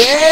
Yeah!